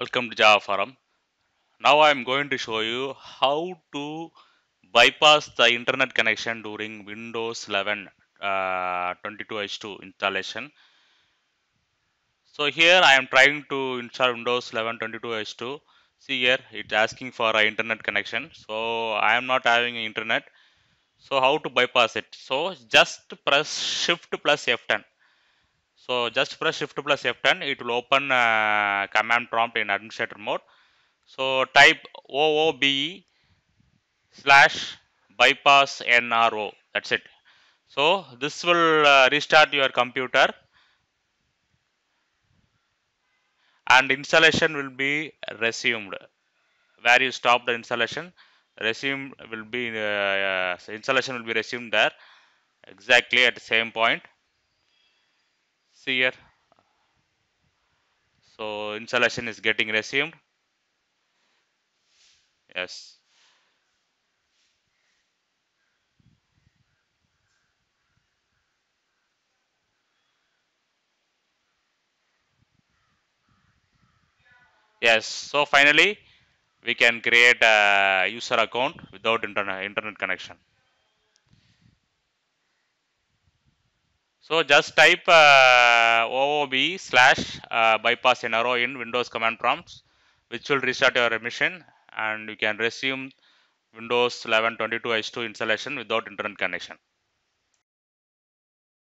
Welcome to Java Forum. Now I am going to show you how to bypass the internet connection during Windows 11 uh, 22H2 installation. So here I am trying to install Windows 11 22H2. See here it's asking for an internet connection. So I am not having internet. So how to bypass it? So just press Shift plus F10. So just press Shift plus F10. It will open uh, command prompt in administrator mode. So type OOBE slash bypass NRO. That's it. So this will uh, restart your computer and installation will be resumed. Where you stop the installation, resume will be uh, uh, installation will be resumed there exactly at the same point. See here. So installation is getting resumed. Yes. Yes. So finally, we can create a user account without internet internet connection. So just type uh, OOB slash uh, bypass NRO in Windows command prompts, which will restart your machine, and you can resume Windows 11 22 H2 installation without internet connection.